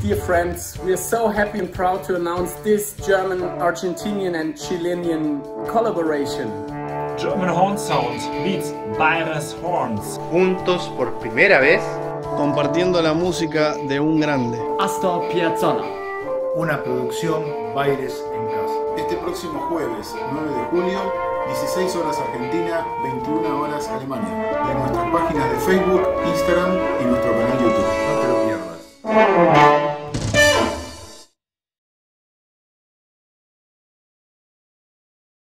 Dear friends, we are so happy and proud to announce this German, Argentinian and Chilean collaboration. German Horn Sound meets Bayeres Horns. Juntos por primera vez. Compartiendo la música de un grande. Astor Piazzolla. Una producción Baires en casa. Este próximo jueves, 9 de julio, 16 horas Argentina, 21 horas Alemania. En nuestras páginas de Facebook, Instagram y nuestro